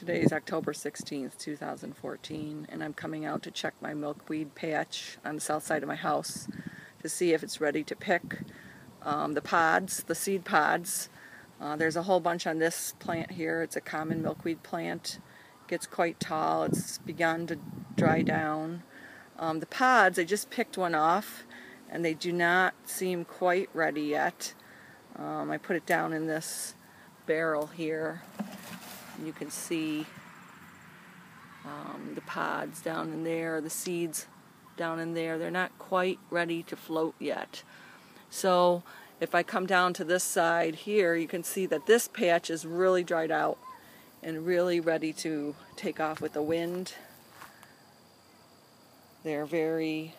Today is October 16th, 2014, and I'm coming out to check my milkweed patch on the south side of my house to see if it's ready to pick um, the pods, the seed pods. Uh, there's a whole bunch on this plant here. It's a common milkweed plant. It gets quite tall. It's begun to dry down. Um, the pods, I just picked one off, and they do not seem quite ready yet. Um, I put it down in this barrel here you can see um, the pods down in there, the seeds down in there. They're not quite ready to float yet. So if I come down to this side here, you can see that this patch is really dried out and really ready to take off with the wind. They're very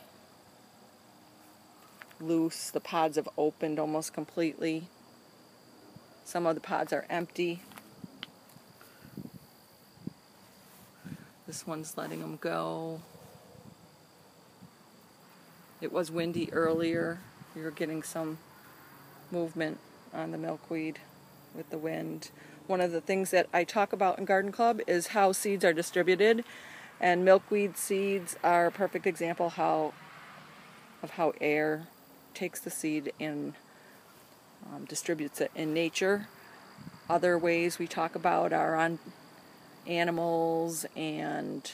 loose. The pods have opened almost completely. Some of the pods are empty. This one's letting them go. It was windy earlier. Were getting some movement on the milkweed with the wind. One of the things that I talk about in Garden Club is how seeds are distributed, and milkweed seeds are a perfect example how of how air takes the seed and um, distributes it in nature. Other ways we talk about are on animals and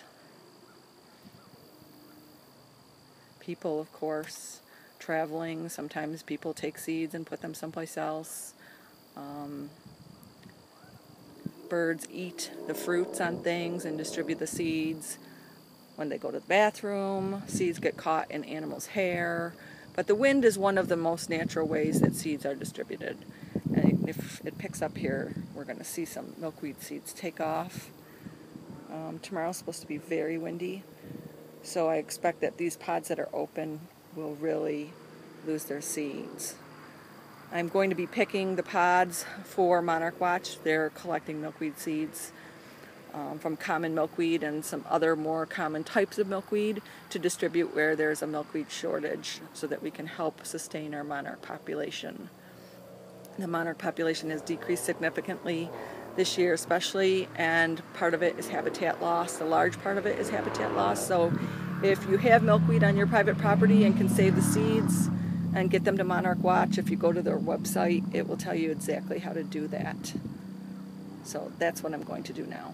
people, of course, traveling. Sometimes people take seeds and put them someplace else. Um, birds eat the fruits on things and distribute the seeds. When they go to the bathroom, seeds get caught in animals' hair. But the wind is one of the most natural ways that seeds are distributed. And if it picks up here, we're going to see some milkweed seeds take off. Um, tomorrow's supposed to be very windy, so I expect that these pods that are open will really lose their seeds. I'm going to be picking the pods for Monarch Watch. They're collecting milkweed seeds um, from common milkweed and some other more common types of milkweed to distribute where there's a milkweed shortage so that we can help sustain our monarch population. The monarch population has decreased significantly this year especially and part of it is habitat loss. A large part of it is habitat loss. So if you have milkweed on your private property and can save the seeds and get them to Monarch Watch, if you go to their website, it will tell you exactly how to do that. So that's what I'm going to do now.